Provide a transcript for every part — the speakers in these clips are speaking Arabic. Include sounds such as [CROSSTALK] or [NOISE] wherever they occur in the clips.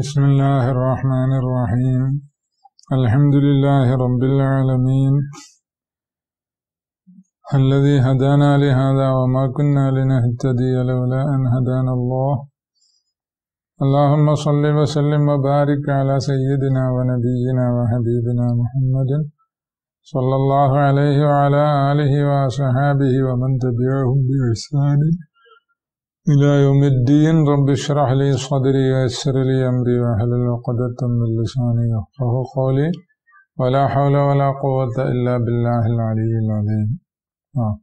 بسم الله الرحمن الرحيم. الحمد لله رب العالمين. الذي هدانا لهذا وما كنا لنهتدي لولا أن هدانا الله. اللهم صل وسلم وبارك على سيدنا ونبينا وحبيبنا محمد صلى الله عليه وعلى آله وصحابه ومن تبعهم بإحسان. إلى يوم الدين رب اشرح لي صدري ويسر لي أمري واحلل عقدة من لساني يفقه قولي ولا حول ولا قوة إلا بالله العلي العظيم آه.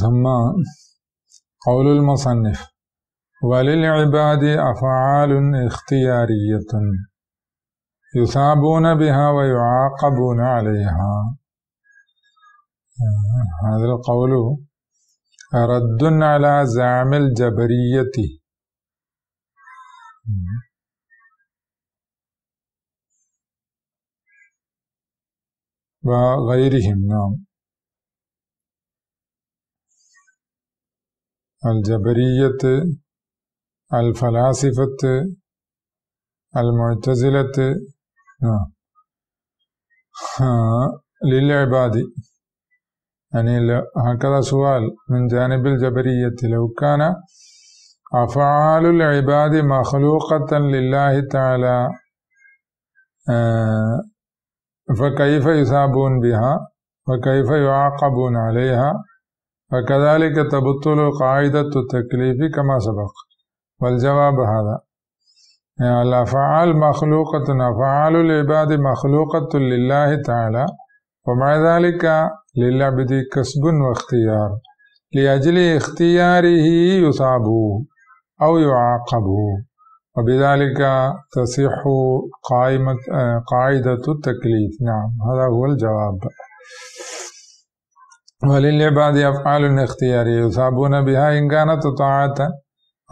ثم قول المصنف وللعباد أفعال اختيارية يثابون بها ويعاقبون عليها آه. هذا القول رد على زعم الجبرية. وغيرهم نعم. الجبرية الفلاسفة المعتزلة نعم. للعباد. يعني هكذا سؤال من جانب الجبرية. لو كان أفعال العباد مخلوقة لله تعالى فكيف يثابون بها؟ وكيف يعاقبون عليها؟ وكذلك تبطل قاعدة التكليف كما سبق. والجواب هذا يعني الأفعال مخلوقة أفعال العباد مخلوقة لله تعالى ومع ذلك للعبد كسب واختيار لأجل اختياره يصاب أو يعاقب. وبذلك تصح قائمة قاعدة التكليف. نعم هذا هو الجواب. وللعباد أفعال اختيارية يصابون بها إن كانت طاعة.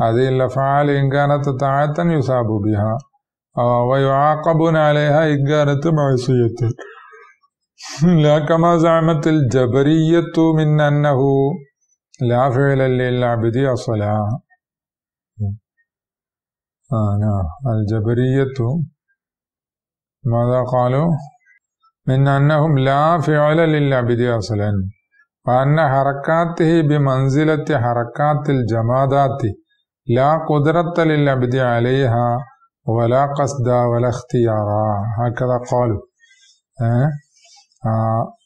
هذه الأفعال إن كانت طاعة يصاب بها. ويعاقبون عليها إن كانت معصية لا كما زعمت الجبرية من أنه لا فعل للعبد أصلا. آه نعم. الجبرية ماذا قالوا؟ من أنهم لا فعل للعبد أصلا. وأن حركاته بمنزلة حركات الجمادات لا قدرة للعبد عليها ولا قصد ولا اختيار. هكذا قالوا؟ آه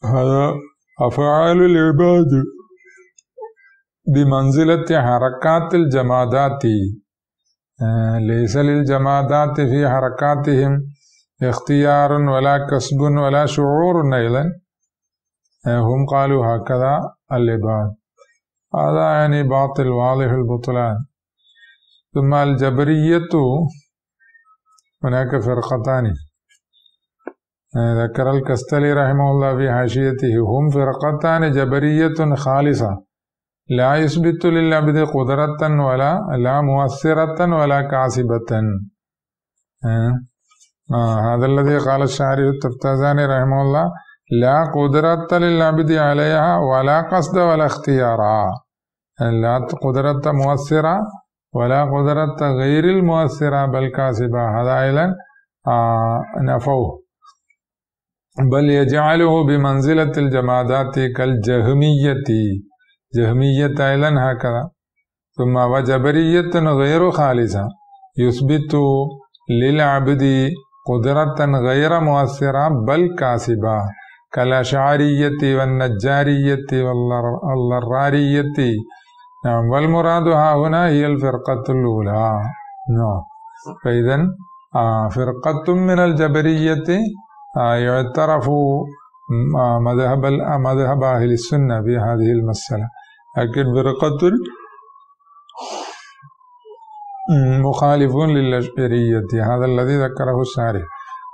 هذا أفعال العباد بمنزلة حركات الجمادات. آه ليس للجمادات في حركاتهم اختيار ولا كسب ولا شعور أيضا آه هم قالوا هكذا العباد. هذا يعني باطل واضح البطلان. ثم الجبرية هناك فرقتان. ذكر الكستلي رحمه الله في حاشيته هم فرقتان جبرية خالصة لا يثبت للعبد قدرة ولا لا مؤثرة ولا كاسبة آه. آه. هذا الذي قال الشاعر التفتازاني رحمه الله لا قدرة للعبد عليها ولا قصد ولا اختيار لا قدرة مؤثرة ولا قدرة غير المؤثرة بل كاسبة هذا أيضا آه نفوه بل يجعله بمنزلة الجمادات كالجهمية. جهمية أيضا هكذا. ثم وجبرية غير خالصة. يثبت للعبد قدرة غير مؤثرة بل كاسبة. كالأشعرية والنجارية والضرارية نعم والمراد ها هنا هي الفرقة الأولى. نعم. فإذا فرقة من الجبرية يعترف مذهب مذهب أهل السنة في هذه المسألة. لكن فرقة مخالف للأشعرية هذا الذي ذكره الشارح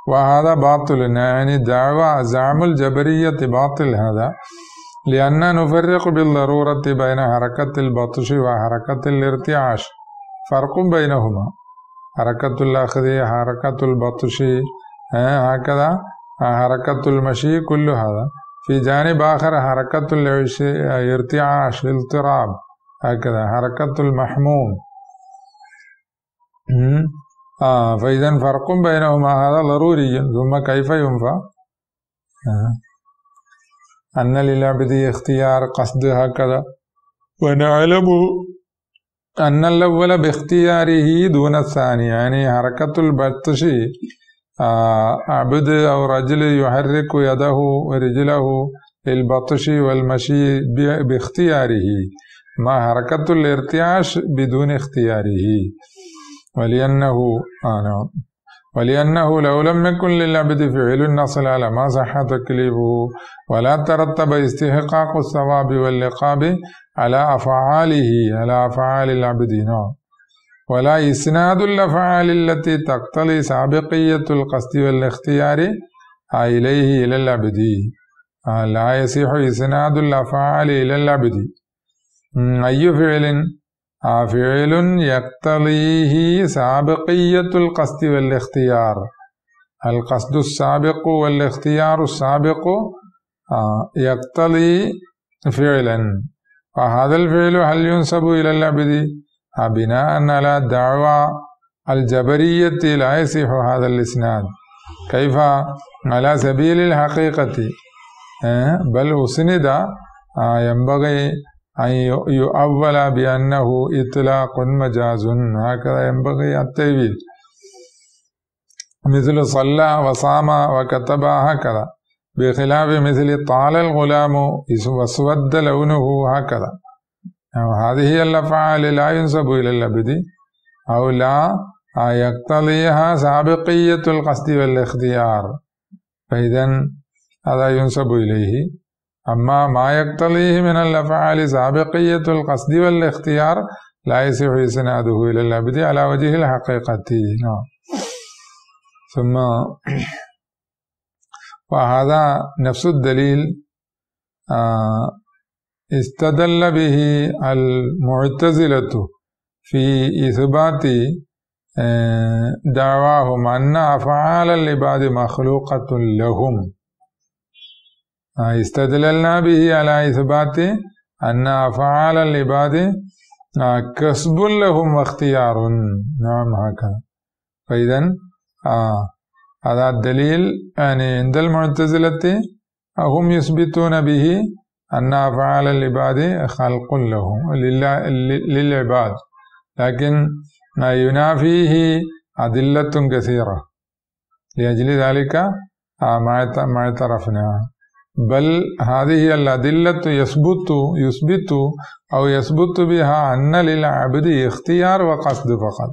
وهذا باطل. يعني دعوة زعم الجبرية باطل هذا. لأن نفرق بالضرورة بين حركة البطش وحركة الارتعاش. فرق بينهما. حركة الأخذ حركة البطش. هكذا. حركة المشي كل هذا. في جانب آخر حركة الارتعاش الاضطراب. هكذا حركة المحموم. آه فإذا فرق بينهما هذا ضروري. ثم كيف ينفى آه. أن للعبد اختيار قصد هكذا. ونعلم أن الأول باختياره دون الثاني يعني حركة البطش آه، عبد أو رجل يحرك يده ورجله للبطش والمشي باختياره ما حركة الارتعاش بدون اختياره. ولأنه آه نعم. ولأنه لو لم يكن للعبد فعل النصل على ما صح تكليفه ولا ترتب استحقاق الثواب والعقاب على أفعاله على أفعال العبد. نعم. ولا إسناد الأفعال التي تقتضي سابقية القصد والاختيار إليه إلى العبد. آه، لا يصح إسناد الأفعال إلى العبد. أي فعل؟ آه، فعل يقتضيه سابقية القصد والاختيار. القصد السابق والاختيار السابق آه، يقتضي فعلا. وهذا الفعل هل ينسب إلى العبد؟ بناء على دعوى الجبرية لا يصح هذا الإسناد. كيف؟ على سبيل الحقيقة. آه، بل أسند آه، ينبغي أن يؤول بأنه إطلاق مجاز. هكذا ينبغي التأويل. مثل صلى وصام وكتب هكذا بخلاف مثل طال الغلام واسود لونه هكذا. هذه هي الأفعال لا ينسب إلى العبد أو لا يقتضيها سابقية القصد والاختيار. فإذا هذا ينسب إليه. أما ما يقتضيه من الأفعال سابقية القصد والاختيار لا يصح إسناده إلى العبد على وجه الحقيقة. نعم. ثم وهذا نفس الدليل آه، استدل به المعتزلة في إثبات آه، دعواهم أن أفعال العباد مخلوقة لهم. آه، استدللنا به على إثبات أن أفعال العباد كسب لهم واختيار. نعم هكذا. فإذا آه هذا الدليل. يعني عند المعتزلة هم يثبتون به أن أفعال العباد خلق لهم للعباد. لكن ينافيه أدلة كثيرة. لأجل ذلك ما اعترفنا. بل هذه الأدلة يثبت يثبت أو يثبت بها أن للعبد اختيار وقصد فقط.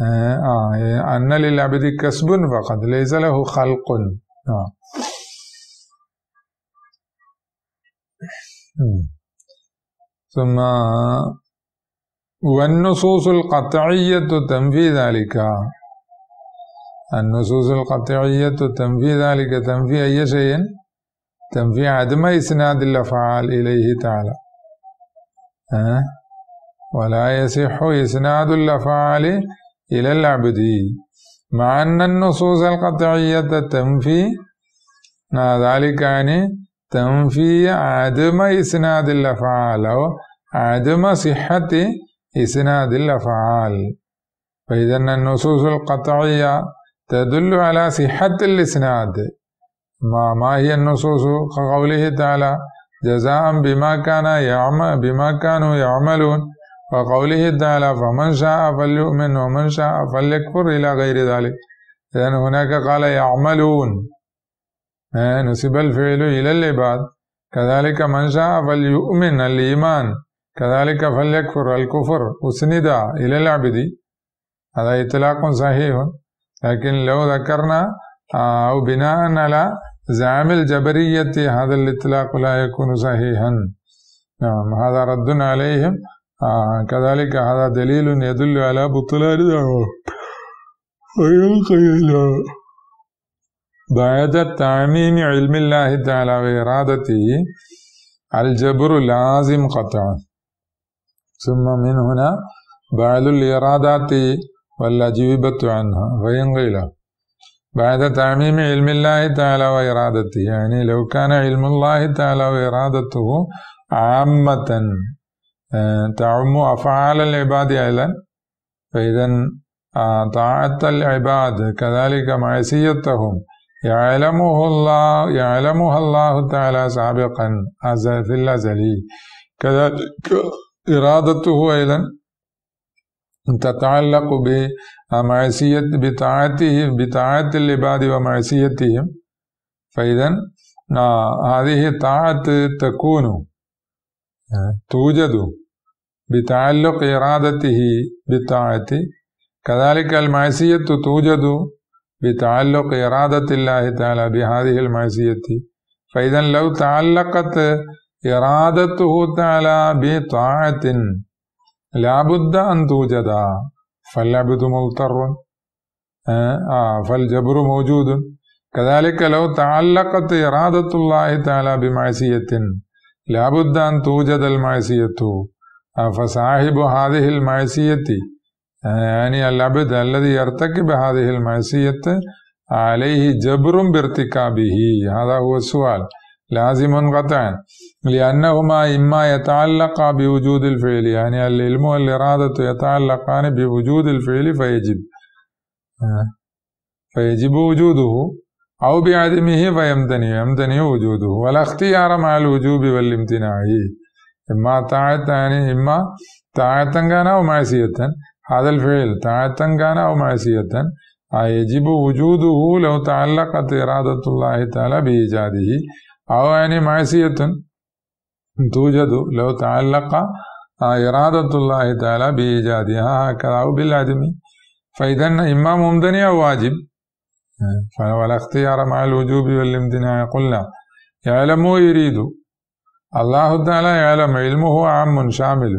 آه أن للعبد كسب فقط ليس له خلق. آه. ثم والنصوص القطعية تنفي ذلك. النصوص القطعية تنفي ذلك. تنفي أي شيء؟ تنفي عدم إسناد الأفعال إليه تعالى. أه؟ ولا يصح إسناد الأفعال إلى العبد. مع أن النصوص القطعية تنفي ذلك يعني تنفي عدم إسناد الأفعال أو عدم صحة إسناد الأفعال. فإذا النصوص القطعية تدل على صحة الإسناد. ما ما هي النصوص؟ كقوله تعالى جزاء بما كان يعمل بما كانوا يعملون. وقوله تعالى فمن شاء فليؤمن ومن شاء فليكفر إلى غير ذلك. لأن هناك قال يعملون نسب الفعل إلى العباد. كذلك من شاء فليؤمن الإيمان. كذلك فليكفر الكفر. أسند إلى العبد. هذا إطلاق صحيح. لكن لو ذكرنا أو بناء على زعم الجبرية هذا الإطلاق لا يكون صحيحا. نعم هذا رد عليهم. آه كذلك هذا دليل يدل على بطلان دعوة. وينقل بعد تعميم علم الله تعالى وإرادته الجبر لازم قطعا. ثم من هنا بعض الإرادات والأجوبة عنها فينقل بعد تعميم علم الله تعالى وإرادته يعني لو كان علم الله تعالى وإرادته عامة تعم أفعال العباد أيضا فإذا آه، طاعة العباد كذلك معصيتهم يعلمه الله يعلمها الله تعالى سابقا في الأزلي. كذلك إرادته أيضا تتعلق بمعصية بطاعته بطاعة العباد ومعصيتهم. فإذا هذه الطاعة تكون توجد بتعلق إرادته بالطاعة. كذلك المعصية توجد بتعلق إرادة الله تعالى بهذه المعصية. فإذا لو تعلقت إرادته تعالى بطاعة لابد أن توجد. فالعبد مضطر. آه فالجبر موجود. كذلك لو تعلقت إرادة الله تعالى بمعصية لابد أن توجد المعصية. فصاحب هذه المعصية يعني العبد الذي يرتكب هذه المعصية عليه جبر بارتكابه. هذا هو السؤال. لازم قطعا لأنهما إما يتعلقا بوجود الفعل. يعني العلم والإرادة يتعلقان بوجود الفعل فيجب. فيجب وجوده. أو بعدمه فيمتنع. يمتنع وجوده. ولا اختيار مع الوجوب والامتناع. إما طاعة يعني إما طاعة كان أو معصية. هذا الفعل. طاعة كان أو معصية. يجب وجوده لو تعلقت إرادة الله تعالى بإيجاده. أو يعني معصية. توجد لو تعلق إرادة الله تعالى بإيجادها. هكذا أو بالعدم. فإذا إما ممتنع أو واجب. ولا اختيار مع الوجوب والامتناع. قلنا يعلم ويريد. الله تعالى يعلم. علمه عام شامل.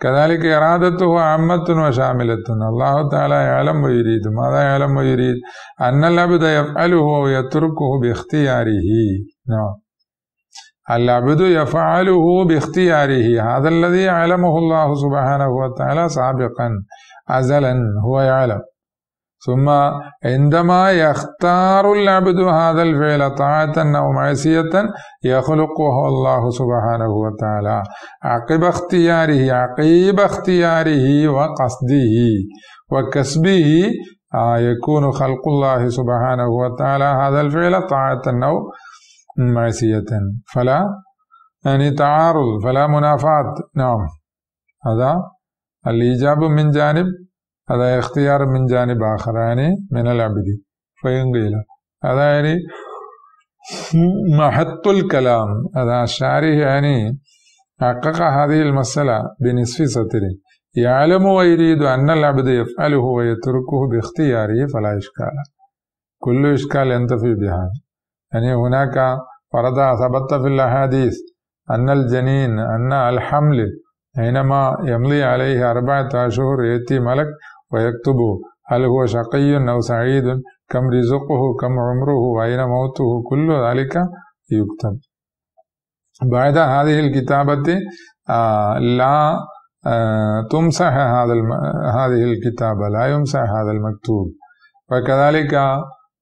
كذلك إرادته عامة وشاملة. الله تعالى يعلم ويريد. ماذا يعلم ويريد؟ أن العبد يفعله ويتركه باختياره. نعم. العبد يفعله باختياره. هذا الذي يعلمه الله سبحانه وتعالى سابقا أزلا هو يعلم. ثم عندما يختار العبد هذا الفعل طاعة أو معصية يخلقه الله سبحانه وتعالى. عقب اختياره عقب اختياره وقصده وكسبه. آه يكون خلق الله سبحانه وتعالى هذا الفعل طاعة أو معصية. فلا يعني تعارض فلا منافاة. نعم. هذا الإيجاب من جانب هذا اختيار من جانب آخر يعني من العبد. فإن قيل هذا يعني محط الكلام. هذا الشارح يعني حقق هذه المسألة بنصف سطر. يعلم ويريد أن العبد يفعله ويتركه باختياره فلا إشكال. كل إشكال ينتفي بهذا يعني هناك فرض ثبت في الأحاديث أن الجنين أن الحمل حينما يمضي عليه أربعة أشهر يأتي ملك ويكتب هل هو شقي أو سعيد كم رزقه كم عمره وأين موته كل ذلك يكتب. بعد هذه الكتابة آه لا آه تمسح هذا هذه الكتابة لا يمسح هذا المكتوب. وكذلك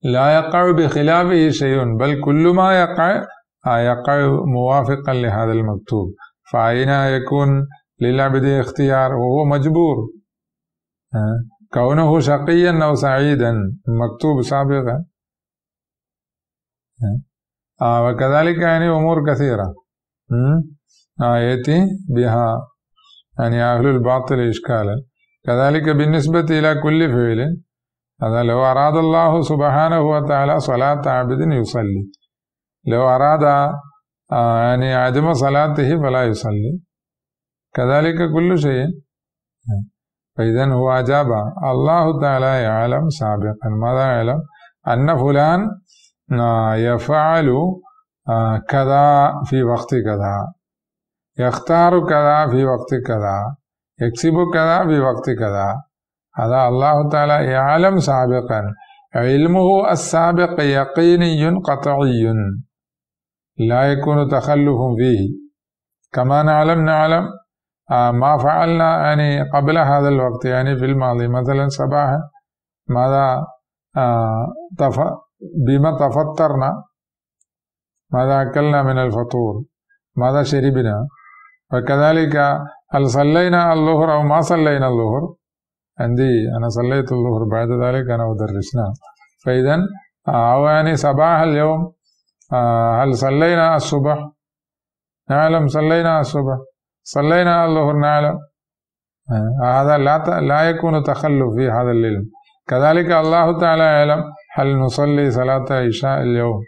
لا يقع بخلافه شيء بل كل ما يقع يقع موافقا لهذا المكتوب. فأين يكون للعبد اختيار؟ وهو مجبور. كونه شقيا أو سعيدا مكتوب سابقا. آه وكذلك يعني أمور كثيرة. آه يأتي بها يعني أهل الباطل إشكالا. كذلك بالنسبة إلى كل فعل هذا لو أراد الله سبحانه وتعالى صلاة عبد يصلي. لو أراد آه يعني عدم صلاته فلا يصلي. كذلك كل شيء. فإذا هو أجاب الله تعالى يعلم سابقا ماذا يعلم؟ أن فلان آه، يفعل آه، كذا في وقت كذا يختار كذا في وقت كذا يكسب كذا في وقت كذا. هذا الله تعالى يعلم سابقا. علمه السابق يقيني قطعي. لا يكون تخلف فيه. كما نعلم نعلم. ما فعلنا يعني قبل هذا الوقت يعني في الماضي. مثلا صباحا ماذا آه. بما تفطرنا ماذا أكلنا من الفطور ماذا شربنا. وكذلك هل صلينا الظهر أو ما صلينا الظهر؟ عندي أنا صليت الظهر بعد ذلك أنا أدرس نعم فإذا أو يعني صباح اليوم آه، هل صلينا الصبح؟ نعلم صلينا الصبح. صلينا الظهر نعلم آه، هذا لا لا يكون تخلف في هذا العلم. كذلك الله تعالى يعلم هل نصلي صلاة عشاء اليوم.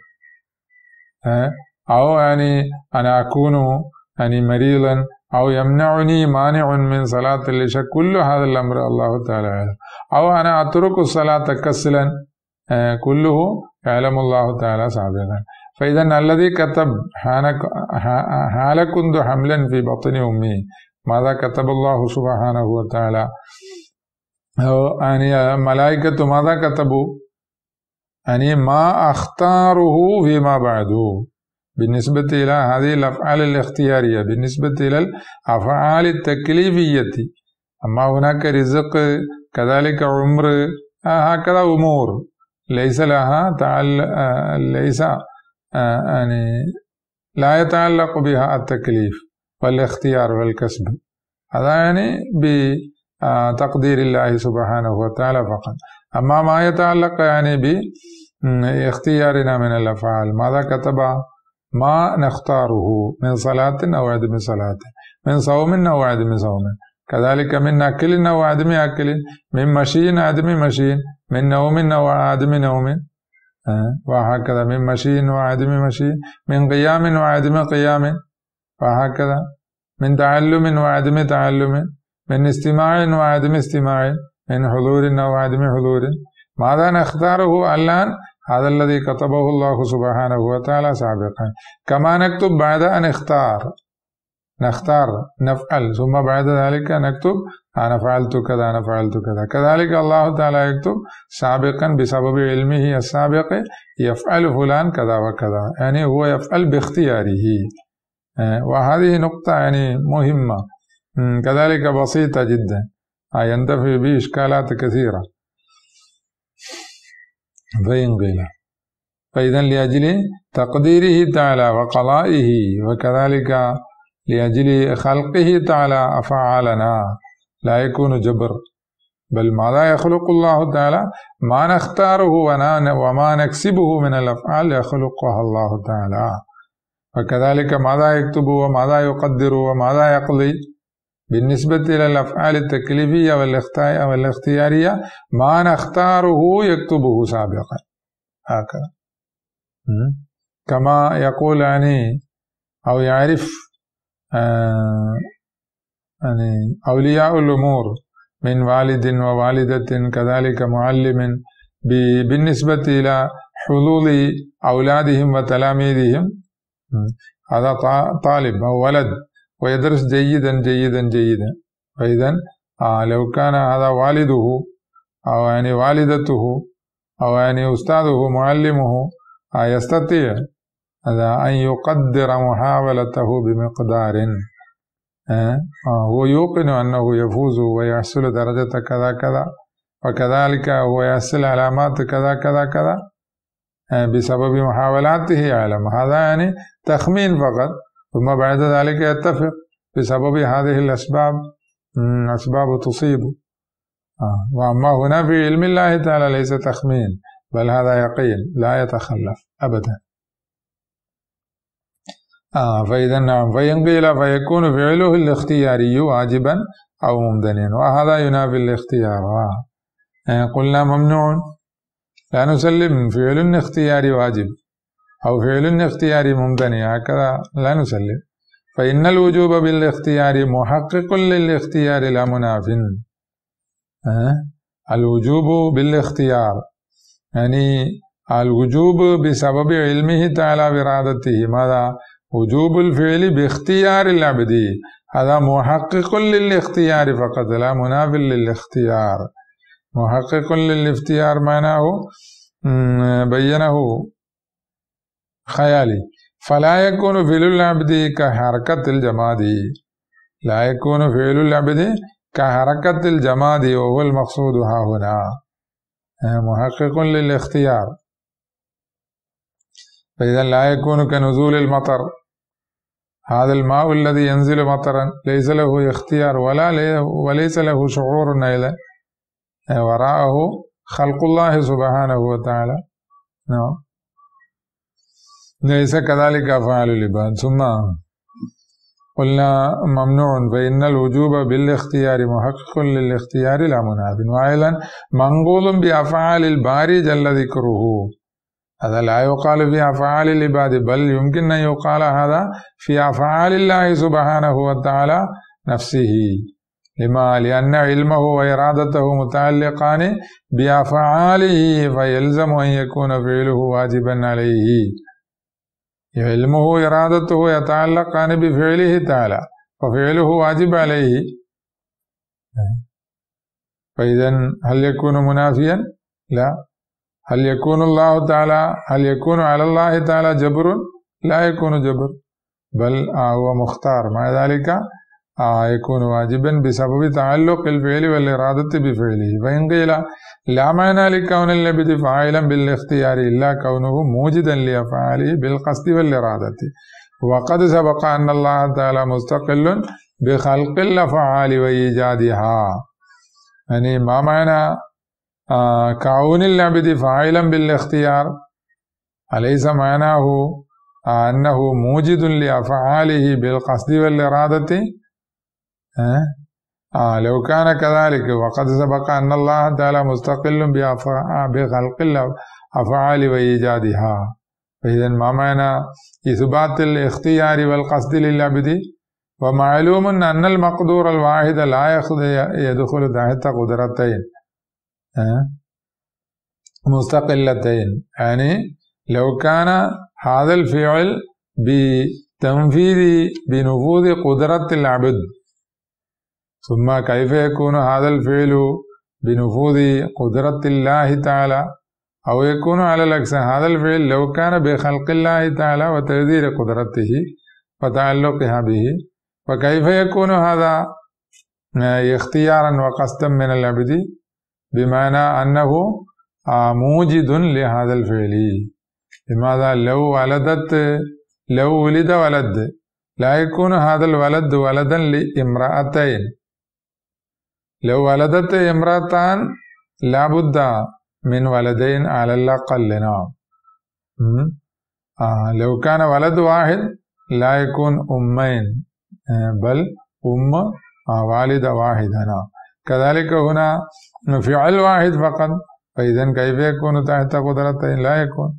آه، أو يعني أنا أكون يعني مريضا أو يمنعني مانع من صلاة العشاء. كل هذا الأمر الله تعالى يعلم. أو أنا أترك الصلاة كسلا. كله يعلم الله تعالى سابقا. فإذا الذي كتب حال كنت حملا في بطن أمي. ماذا كتب الله سبحانه وتعالى؟ يعني ملائكة ماذا كتبوا؟ يعني ما أختاره فيما بعده بالنسبة إلى هذه الأفعال الاختيارية بالنسبة إلى الأفعال التكليفية. أما هناك رزق كذلك عمر هكذا أمور. ليس لها تعل... ليس يعني لا يتعلق بها التكليف والاختيار والكسب. هذا يعني بتقدير الله سبحانه وتعالى فقط. أما ما يتعلق يعني باختيارنا من الأفعال ماذا كتب؟ ما نختاره من صلاة أو عدم صلاة من صوم أو عدم صوم. كذلك من أكل أو عدم أكل من مشي عدم مشي من نوم أو عدم نوم. وهكذا من مشي وعدم مشي من قيام وعدم قيام. وهكذا من تعلم وعدم تعلم من استماع وعدم استماع من حضور وعدم حضور. ماذا نختاره الآن؟ هذا الذي كتبه الله سبحانه وتعالى سابقا. كما نكتب بعد أن اختار. نختار نفعل ثم بعد ذلك نكتب أنا فعلت كذا أنا فعلت كذا. كذلك الله تعالى يكتب سابقا بسبب علمه السابق يفعل فلان كذا وكذا. يعني هو يفعل باختياره. آه، وهذه نقطة يعني مهمة. كذلك بسيطة جدا. آه، ينتفي به إشكالات كثيرة. فإن قيل. فإذا لأجل تقديره تعالى وقضائه وكذلك لأجل خلقه تعالى أفعالنا. لا يكون جبر. بل ماذا يخلق الله تعالى؟ ما نختاره وما نكسبه من الأفعال يخلقها الله تعالى. وكذلك ماذا يكتب وماذا يقدر وماذا يقضي؟ بالنسبة إلى الأفعال التكليفية والاختيارية ما نختاره يكتبه سابقا. هكذا. كما يقول يعني أو يعرف يعني أولياء الأمور من والد ووالدة كذلك معلم بالنسبة إلى حظوظ أولادهم وتلاميذهم. هذا طالب أو ولد ويدرس جيدا جيدا جيدا. فإذا آه لو كان هذا والده أو يعني والدته أو يعني أستاذه معلمه آه يستطيع هذا أن يقدر محاولته بمقدار آه، هو يوقن أنه يفوز ويحصل درجة كذا كذا وكذلك هو يحصل علامات كذا كذا كذا آه، بسبب محاولاته يعلم هذا يعني تخمين فقط ثم بعد ذلك يتفق بسبب هذه الأسباب أسباب تصيب. آه، وأما هنا في علم الله تعالى ليس تخمين بل هذا يقين لا يتخلف أبدا. آه فإذا نعم فإن قيل فيكون فعله الاختياري واجبا أو ممتنعا وهذا ينافي الاختيار. آه. قلنا ممنوع. لا نسلم فعل اختياري واجب أو فعل اختياري ممتنع هكذا لا نسلم. فإن الوجوب بالاختيار محقق للاختيار لا مناف. آه. الوجوب بالاختيار يعني الوجوب بسبب علمه تعالى بإرادته ماذا؟ وجوب الفعل باختيار العبد. هذا محقق للاختيار فقط لا مناف للاختيار. محقق للاختيار معناه بينه خيالي. فلا يكون فعل العبد كحركة الجماد. لا يكون فعل العبد كحركة الجماد وهو المقصود ها هنا. محقق للاختيار. فإذا لا يكون كنزول المطر. هذا الماء الذي ينزل مطرا ليس له اختيار ولا وليس له شعور أيضا وراءه خلق الله سبحانه وتعالى. نعم. ليس كذلك أفعال العباد ثم قلنا ممنوع فإن الوجوب بالاختيار محقق للاختيار لا مناف. وأيضا منقول بأفعال الباري جل ذكره. هذا لا يقال في أفعال العباد بل يمكن أن يقال هذا في أفعال الله سبحانه وتعالى نفسه. لما؟ لأن علمه وإرادته متعلقان بأفعاله فيلزم أن يكون فعله واجبا عليه. علمه وإرادته يتعلقان بفعله تعالى ففعله واجب عليه. فإذا هل يكون منافيا؟ لا. هل يكون الله تعالى هل يكون على الله تعالى جبر؟ لا يكون جبر. بل هو مختار. مع ذلك يكون واجبا بسبب تعلق الفعل والإرادة بفعله. فإن قيل لا معنى لكون العبد فاعلا بالاختيار إلا كونه موجدا لأفعاله بالقصد والإرادة. وقد سبق أن الله تعالى مستقل بخلق الأفعال وإيجادها. يعني ما معنى كون العبد فاعلا بالاختيار أليس معناه أنه موجد لأفعاله بالقصد والإرادة آه لو كان كذلك وقد سبق أن الله تعالى مستقل بخلق الأفعال وإيجادها فإذا ما معنى إثبات الاختيار والقصد للعبد ومعلوم أن المقدور الواحد لا يدخل تحت قدرتين مستقلتين يعني لو كان هذا الفعل بتنفيذ بنفوذ قدرة العبد ثم كيف يكون هذا الفعل بنفوذ قدرة الله تعالى أو يكون على العكس هذا الفعل لو كان بخلق الله تعالى وتقدير قدرته وتعلقها به فكيف يكون هذا اختيارا وقصدا من العبد بمعنى أنه موجد لهذا الفعل. لماذا؟ لو ولدت لو ولد ولد. لا يكون هذا الولد ولدا لامرأتين. لو ولدت امرأتان لابد من ولدين على الأقل نعم. آه لو كان ولد واحد لا يكون أمين. آه بل أم آه والدة واحدة نعم. كذلك هنا فعل واحد فقط. فإذا كيف يكون تحت قدرتين لا يكون؟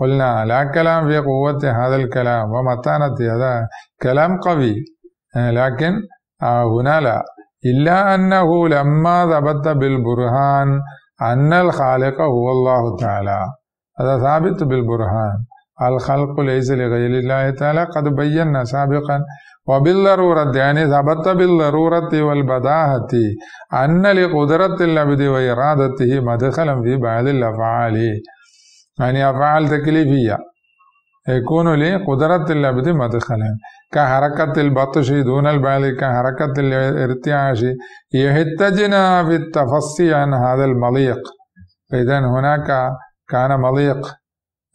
قلنا لا كلام في قوة هذا الكلام ومتانة هذا كلام قوي. لكن هنا لا. إلا أنه لما ثبت بالبرهان أن الخالق هو الله تعالى. هذا ثابت بالبرهان. الخلق ليس لغير الله تعالى. قد بينا سابقا وبالضرورة يعني ثبت بالضرورة والبداهة أن لقدرة العبد وإرادته مدخلا في بعض الأفعال. يعني أفعال تكليفية. يكون لقدرة العبد مدخلا. كحركة البطش دون البال كحركة الارتعاش. يحتجنا في التفصي عن هذا المضيق إذا هناك كان مضيق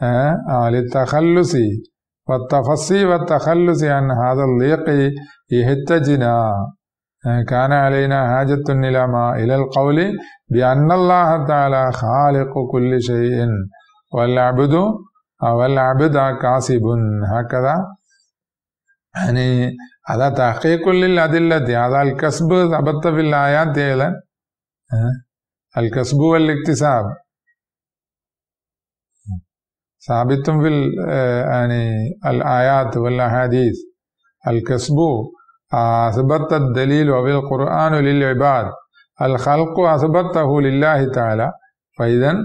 آه آه للتخلص. والتفصي والتخلص عن هذا الضيق يحتجنا آه كان علينا حاجة إلى ما إلى القول بأن الله تعالى خالق كل شيء. والعبد والعبد كاسب. هكذا. يعني هذا تحقيق للأدلة. هذا الكسب ثبت في الآيات الكسب والاكتساب. ثابت في يعني الآيات والأحاديث. الكسب أثبت الدليل وفي القرآن للعباد. الخلق أثبته لله تعالى. فإذا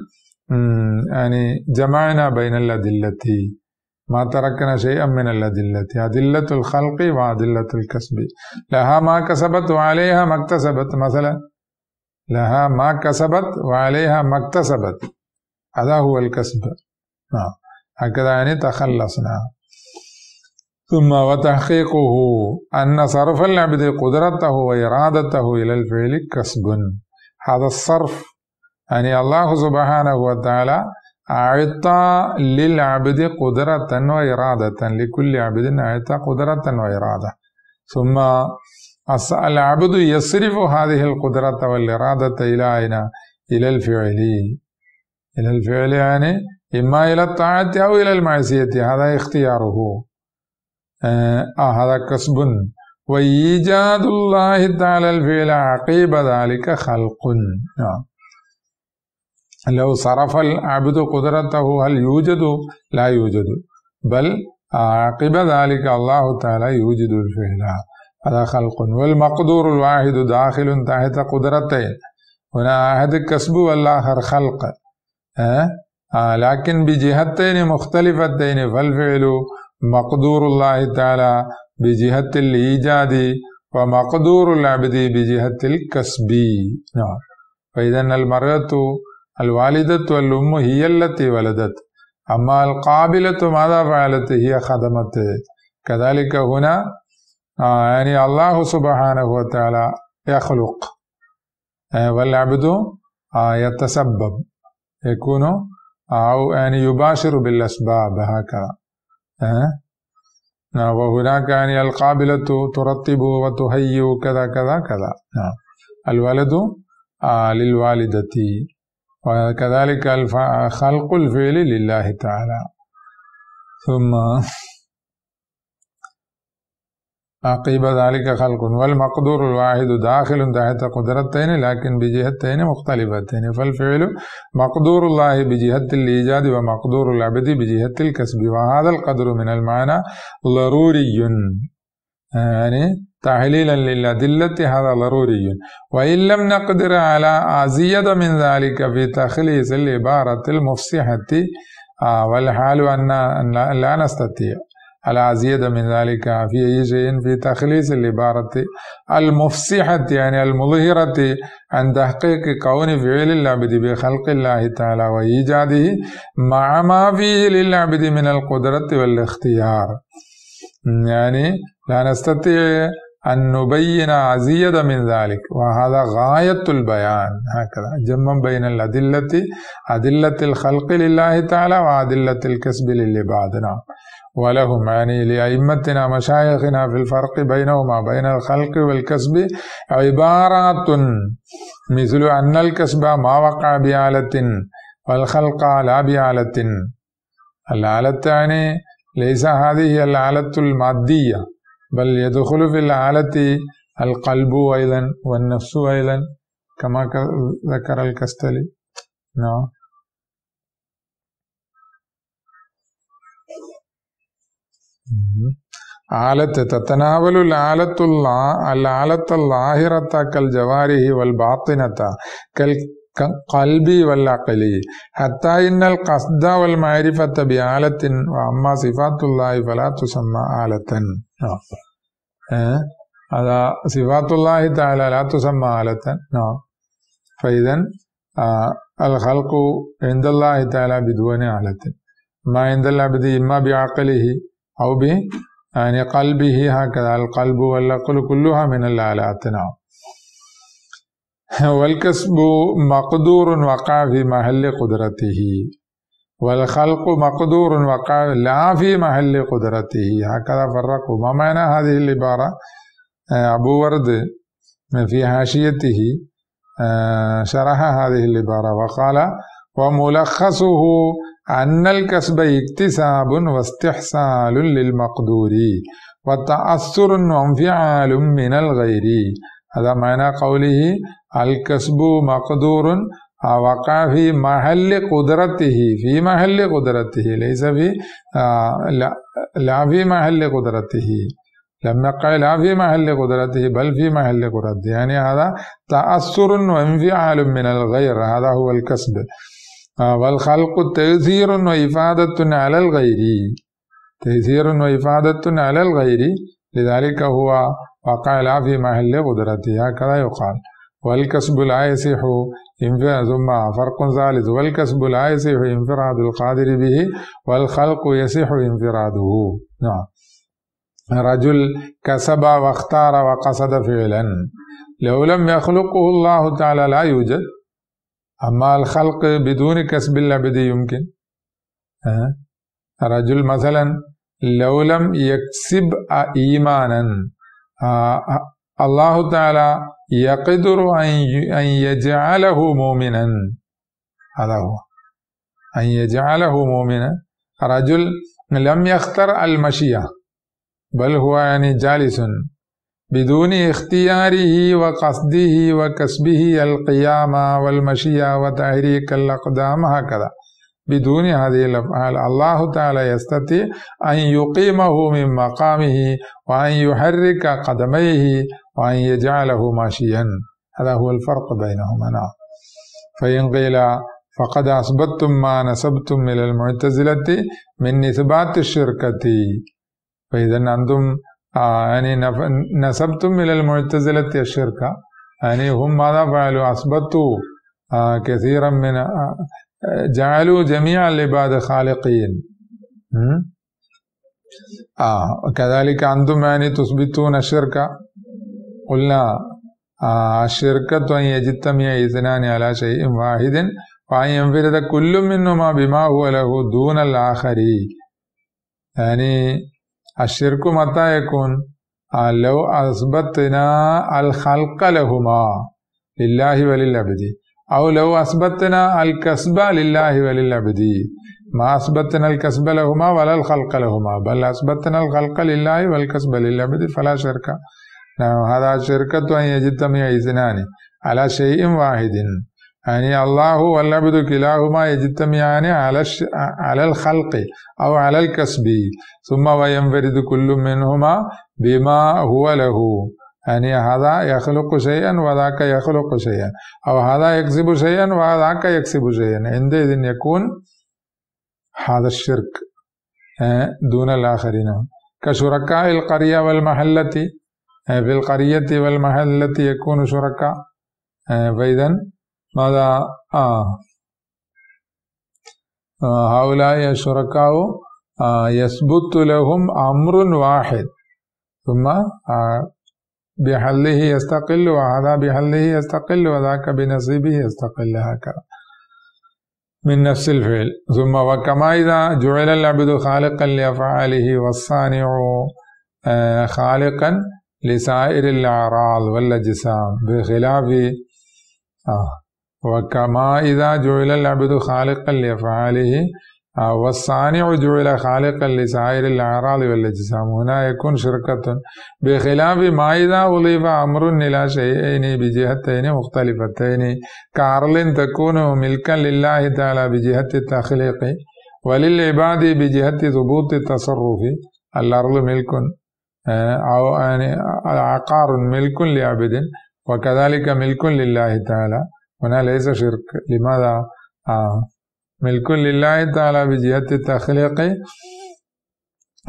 يعني جمعنا بين الأدلة. ما تركنا شيئا من الأدلة. أدلة الخلق وأدلة الكسب. لها ما كسبت وعليها ما اكتسبت مثلا. لها ما كسبت وعليها ما اكتسبت. هذا هو الكسب. نعم. هكذا يعني تخلصنا. ثم وتحقيقه أن صرف العبد قدرته وإرادته إلى الفعل كسب. هذا الصرف يعني الله سبحانه وتعالى أعطى للعبد قدرة وإرادة. لكل عبد أعطى قدرة وإرادة. ثم العبد يصرف هذه القدرة والإرادة إلى أين؟ إلى الفعل. إلى الفعل يعني إما إلى الطاعة أو إلى المعصية هذا اختياره. آه, آه هذا كسب. وإيجاد الله تعالى الفعل عقيب ذلك خلق. نعم. لو صرف العبد قدرته هل يوجد؟ لا يوجد. بل عقب ذلك الله تعالى يوجد الفعل. هذا خلق. والمقدور الواحد داخل تحت قدرتين. هنا أحد الكسب والآخر خلق؟ آه لكن بجهتين مختلفتين فالفعل مقدور الله تعالى بجهة الإيجاد ومقدور العبد بجهة الكسب نعم فإذا المرأة الوالدة والأم هي التي ولدت أما القابلة ماذا فعلت هي خدمت كذلك هنا يعني الله سبحانه وتعالى يخلق والعبد يتسبب يكون أو يعني يباشر بالأسباب هكذا. آه نعم وهناك يعني القابلة ترتب وتهيئ كذا كذا كذا. نعم. الولد آه للوالدة. وكذلك خلق الفعل لله تعالى. ثم عقيب ذلك خلق. والمقدور الواحد داخل تحت قدرتين لكن بجهتين مختلفتين. فالفعل مقدور الله بجهة الإيجاد ومقدور العبد بجهة الكسب. وهذا القدر من المعنى ضروري. يعني تحليلا للأدلة هذا ضروري. وإن لم نقدر على أزيد من ذلك في تخليص العبارة المفصحة آه، والحال أن لا نستطيع. على أزيد من ذلك في أي شيء في تخليص العبارة المفصحة يعني المظهرة عن تحقيق كون فعل العبد بخلق الله تعالى وإيجاده مع ما فيه للعبد من القدرة والاختيار. يعني لا نستطيع أن نبين أزيد من ذلك وهذا غاية البيان. هكذا جمع بين الأدلة أدلة الخلق لله تعالى وأدلة الكسب للعباد. نعم. ولهم يعني لأئمتنا مشايخنا في الفرق بينهما بين الخلق والكسب. عبارات مثل أن الكسب ما وقع بآلة والخلق لا بآلة الآلة يعني ليس هذه الآلة المادية بل يدخل في الآلة القلب أيضا والنفس أيضا كما ذكر الكستلي. نعم. آلة تتناول الآلة الله الآلة الظاهرة كالجوارح والباطنة كالقلب والعقل حتى إن القصد والمعرفة بآلة وأما صفات الله فلا تسمى آلة نعم هذا صفات الله تعالى لا تسمى آلة نعم فإذا آه الخلق عند الله تعالى بدون آلة ما عند العبد إما بعقله أو ب يعني قلبه هكذا القلب والعقل كلها من الآلات نعم. [LAUGHS] والكسب مقدور وقع في محل قدرته. والخلق مقدور وقع لا في محل قدرته. هكذا فرقوا. ما معنى هذه العبارة؟ أبو ورد في حاشيته شرح هذه العبارة وقال وملخصه أن الكسب اكتساب واستحسال للمقدور وتأثر وانفعال من الغير. هذا معنى قوله الكسب مقدور وقع في محل قدرته في محل قدرته ليس في لا, لا في محل قدرته. لم يقع لا في محل قدرته بل في محل قدرته. يعني هذا تأثر وانفعال من الغير هذا هو الكسب. والخلق تأثير وإفادة على الغير. تأثير وإفادة على الغير لذلك هو وقع لا في محل قدرته هكذا يقال. والكسب لا يصح ثم فرق ثالث والكسب لا يصح انفراد القادر به والخلق يصح انفراده. نعم. رجل كسب واختار وقصد فعلا. لو لم يخلقه الله تعالى لا يوجد. أما الخلق بدون كسب العبد يمكن؟ رجل مثلا لو لم يكسب إيمانا آه الله تعالى يقدر أن يجعله مؤمنا. هذا هو. أن يجعله مؤمنا. رجل لم يختر المشية بل هو يعني جالس. بدون اختياره وقصده وكسبه القيام والمشية وتحريك الأقدام هكذا. بدون هذه الأفعال الله تعالى يستطيع أن يقيمه من مقامه وأن يحرك قدميه وأن يجعله ماشيا. هذا هو الفرق بينهما. نعم. فإن قيل فقد أثبتتم ما نسبتم إلى المعتزلة من إثبات الشركة. فإذا أنتم يعني نسبتم إلى المعتزلة الشركة يعني هم ماذا فعلوا؟ أثبتوا كثيرا من جعلوا جميع العباد خالقين. آه كذلك أنتم يعني تثبتون الشركة؟ قلنا آه الشركة أن يجتمع اثنان على شيء واحد وأن ينفرد كل منهما بما هو له دون الآخر يعني الشرك متى يكون؟ لو أثبتنا الخلق لهما لله وللعبد. أو لو أثبتنا الكسب لله وللعبد. ما أثبتنا الكسب لهما ولا الخلق لهما بل أثبتنا الخلق لله والكسب للعبد فلا شرك. نعم هذا شركة أن يجتمع اثنان على شيء واحد. يعني الله والعبد كلاهما يجتمعان على على الخلق أو على الكسب. ثم وينفرد كل منهما بما هو له. يعني هذا يخلق شيئا وذاك يخلق شيئا. أو هذا يكسب شيئا وذاك يكسب شيئا. عندئذ يكون هذا الشرك دون الآخرين. كشركاء القرية والمحلة في القرية والمحلة يكون شركاء فإذا ماذا؟ آه. هؤلاء الشركاء يثبت لهم أمر واحد. ثم بحله يستقل وهذا بحله يستقل وذاك بنصيبه يستقل هكذا. من نفس الفعل. ثم وكما إذا جعل العبد خالقا لأفعاله والصانع خالقا لسائر الأعراض والأجسام بخلاف آه وكما إذا جعل العبد خالقا لأفعاله والصانع جعل خالقا لسائر الأعراض والأجسام هنا يكون شركة بخلاف ما إذا أضيف أمر إلى شيئين بجهتين مختلفتين. كأرض تكون ملكا لله تعالى بجهة التخليق وللعباد بجهة ثبوت التصرف. الأرض ملك أو يعني عقار ملك لعبد وكذلك ملك لله تعالى. هنا ليس شرك. لماذا؟ آه. ملك لله تعالى بجهة التخليق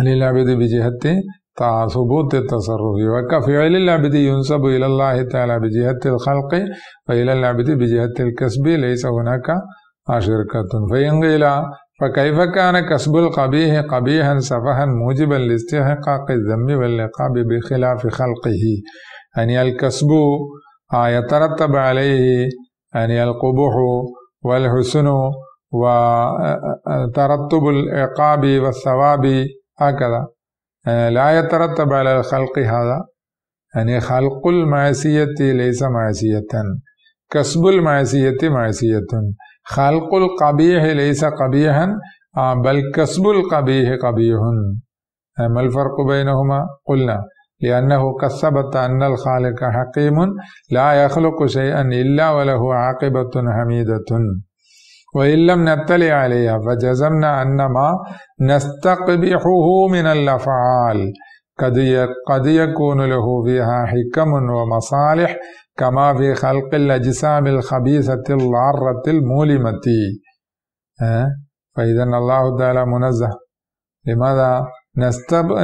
للعبد بجهة ثبوت التصرف. وكفعل العبد ينسب إلى الله تعالى بجهة الخلق وإلى العبد بجهة الكسب. ليس هناك شركة. فإن قيل فكيف كان كسب القبيح قبيحا سفها موجبا لاستحقاق الذم والعقاب بخلاف خلقه؟ يعني الكسب يترتب عليه يعني القبح والحسن وترتب العقاب والثواب هكذا. لا يترتب على الخلق هذا. يعني خلق المعصية ليس معصية. كسب المعصية معصية. خلق القبيح ليس قبيحا بل كسب القبيح قبيح. ما الفرق بينهما؟ قلنا. لأنه قد ثبت أن الخالق حكيم لا يخلق شيئا إلا وله عاقبة حميدة. وإن لم نطلع عليها فجزمنا أن ما نستقبحه من الأفعال قد قد يكون له فيها حكم ومصالح كما في خلق الأجسام الخبيثة الضارة المؤلمة فإذا الله تعالى منزه. لماذا؟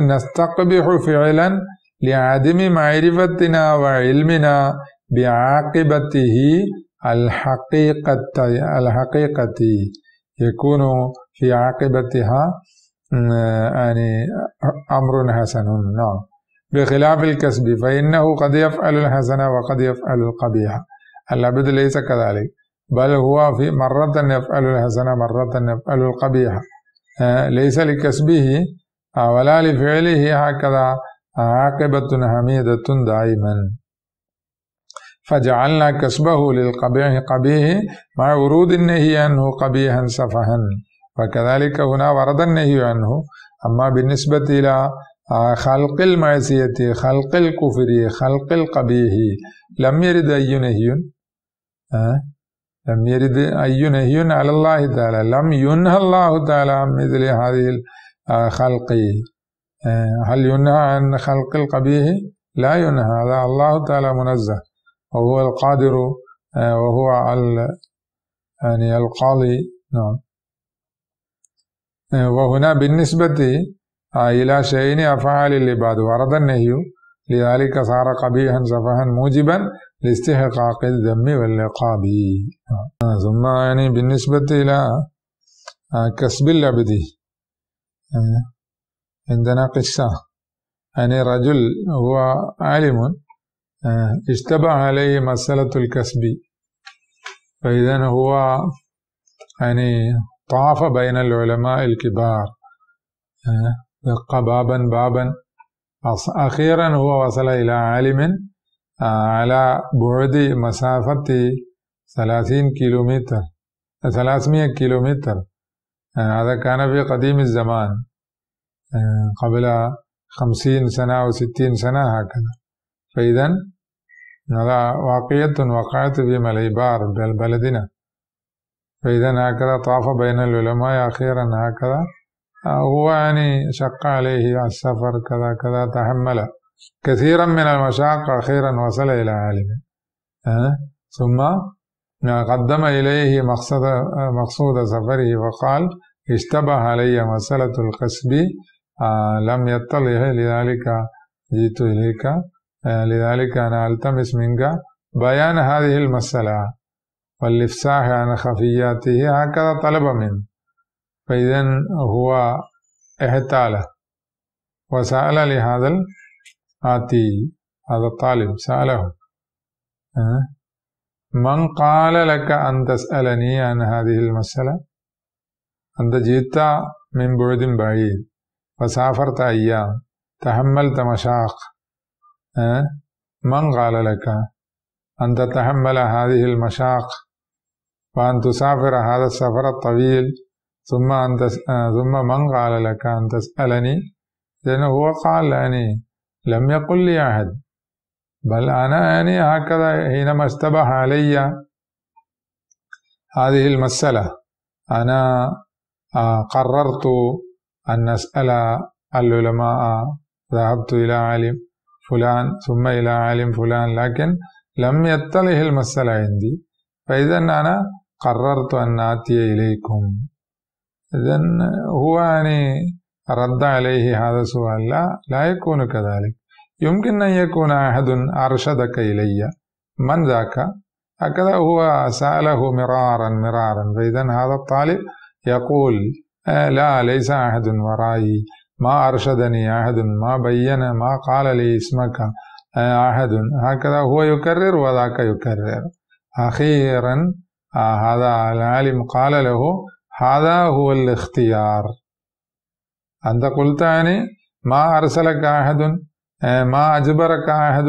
نستقبح فعلا لعدم معرفتنا وعلمنا بعاقبته الحقيقة الحقيقة. يكون في عاقبتها يعني أمر حسن. نعم. بخلاف الكسب فإنه قد يفعل الحسن وقد يفعل القبيح. العبد ليس كذلك بل هو في مرة يفعل الحسن مرة يفعل القبيح. ليس لكسبه ولا لفعله هكذا. عاقبة حميدة دائما. فجعلنا كسبه للقبيح قبيح مع ورود النهي عنه قبيحا سفها. وكذلك هنا ورد النهي عنه. أما بالنسبة إلى خلق المعصية خلق الكفر خلق القبيح لم يرد أي نهي؟ لم يرد أي نهي على الله تعالى. لم ينهى الله تعالى عن مثل هذه الخلق. هل ينهى عن خلق القبيح؟ لا ينهى هذا الله تعالى منزه. وهو القادر وهو يعني القاضي. نعم. وهنا بالنسبة إلى شيء أفعال العباد ورد النهي. لذلك صار قبيحا سفها موجبا لاستحقاق الذم والعقاب. ثم يعني بالنسبة إلى كسب العبد. عندنا قصة. يعني رجل هو عالم اشتبه عليه مسألة الكسب. فإذا هو يعني طاف بين العلماء الكبار دق بابا بابا. أخيرا هو وصل إلى عالم على بعد مسافة ثلاثين كيلومتر ثلاثمية كيلومتر. هذا كان في قديم الزمان. قبل خمسين سنة أو ستين سنة هكذا. فإذا هذا واقعية وقعت في مليبار بلدنا. فإذا هكذا طاف بين العلماء أخيرا هكذا. هو يعني شق عليه السفر كذا كذا تحمل كثيرا من المشاق أخيرا وصل إلى عالم أه؟ ثم قدم إليه مقصد مقصود سفره وقال اشتبه علي مسألة القسب آه لم يطلع لذلك جئت إليك. آه لذلك أنا ألتمس منك بيان هذه المسألة. والإفساح عن خفياته هكذا طلب منه. فإذا هو احتال. وسأل لهذا الآتي هذا الطالب سأله. من قال لك أن تسألني عن هذه المسألة؟ أنت جئت من بعد بعيد. وسافرت أيام. تحملت مشاق. من قال لك أن تتحمل هذه المشاق؟ وأن تسافر هذا السفر الطويل ثم أن تس... ثم من قال لك أن تسألني؟ لأنه هو قال يعني لم يقل لي أحد. بل أنا يعني هكذا حينما اشتبه علي هذه المسألة أنا قررت أن أسأل العلماء ذهبت إلى عالم فلان ثم إلى عالم فلان لكن لم يتله المسألة عندي فإذا أنا قررت أن آتي إليكم. إذا هو يعني رد عليه هذا السؤال لا لا يكون كذلك. يمكن أن يكون أحد أرشدك إلي. من ذاك؟ هكذا هو سأله مرارا مرارا فإذا هذا الطالب يقول لا ليس أحد ورائي ما أرشدني أحد ما بين ما قال لي اسمك آه أحد. هكذا هو يكرر وذاك يكرر. أخيرا آه هذا العالم قال له هذا هو الاختيار. أنت قلت يعني ما أرسلك أحد ما أجبرك أحد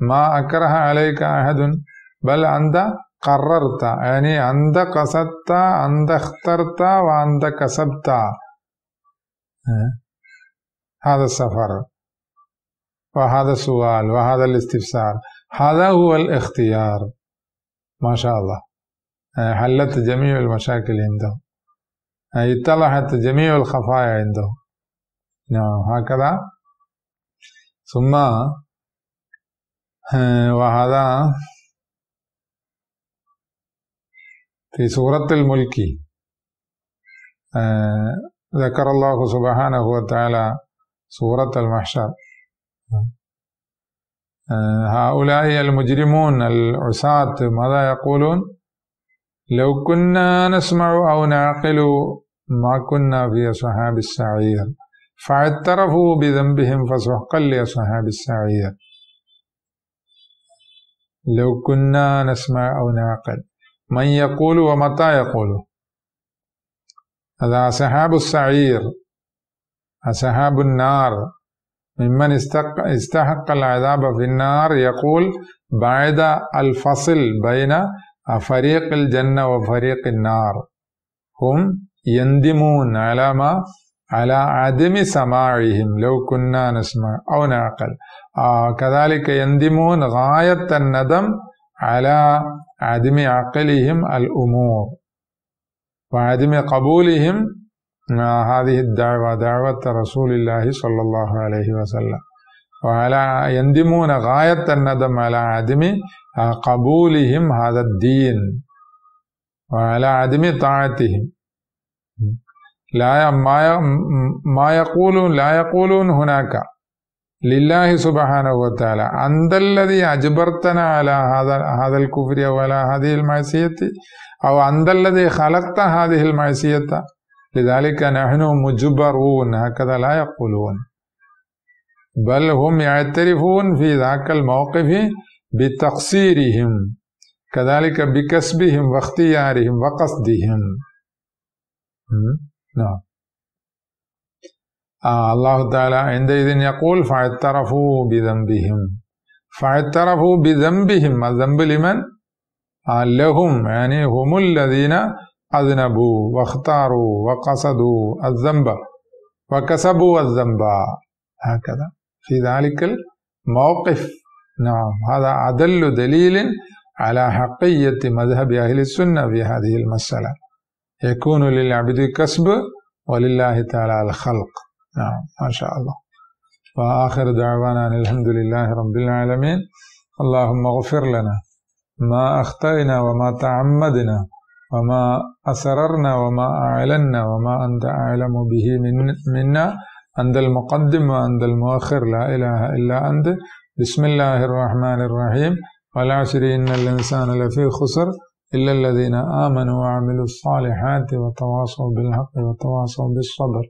ما أكره عليك أحد. بل أنت قررت يعني أنت قصدت أنت اخترت وأنت كسبت هذا السفر. وهذا السؤال وهذا الاستفسار. هذا هو الاختيار. ما شاء الله. حلت جميع المشاكل عنده اتضحت جميع الخفايا عنده نعم هكذا. ثم وهذا في سورة الملك. ذكر الله سبحانه وتعالى سورة المحشر. هؤلاء المجرمون العصاة ماذا يقولون؟ لو كنا نسمع أو نعقل ما كنا في أصحاب السعير فاعترفوا بذنبهم فسحقا لأصحاب السعير. لو كنا نسمع أو نعقل. من يقول ومتى يقول. هذا أصحاب السعير أصحاب النار. ممن استحق العذاب في النار يقول بعد الفصل بين فريق الجنة وفريق النار. هم يندمون على ما على عدم سماعهم. لو كنا نسمع أو نعقل. آه كذلك يندمون غاية الندم على عدم عقلهم الأمور وعدم قبولهم هذه الدعوة دعوة رسول الله صلى الله عليه وسلم. وعلى يندمون غاية الندم على عدم قبولهم هذا الدين وعلى عدم طاعتهم. لا ما يقولون لا يقولون هناك. لله سبحانه وتعالى. أنت الذي أجبرتنا على هذا الكفر وعلى هذه المعصية أو أنت الذي خلقت هذه المعصية لذلك نحن مجبرون هكذا لا يقولون بل هم يعترفون في ذاك الموقف بتقصيرهم كذلك بكسبهم واختيارهم وقصدهم نعم آه الله تعالى عندئذ يقول فاعترفوا بذنبهم. فاعترفوا بذنبهم. الذنب لمن؟ آه لهم. يعني هم الذين أذنبوا واختاروا وقصدوا الذنب وكسبوا الذنب. هكذا. في ذلك الموقف. نعم. هذا أدل دليل على حقية مذهب أهل السنة في هذه المسألة. يكون للعبد كسب ولله تعالى الخلق. نعم ما شاء الله. وآخر دعوانا أن الحمد لله رب العالمين. اللهم اغفر لنا ما أخطأنا وما تعمدنا وما أسررنا وما أعلنا وما أنت أعلم به من منا. أنت المقدم وأنت المؤخر لا إله إلا أنت. بسم الله الرحمن الرحيم. والعشر إن الإنسان لفي خسر إلا الذين آمنوا وعملوا الصالحات وتواصوا بالحق وتواصوا بالصبر.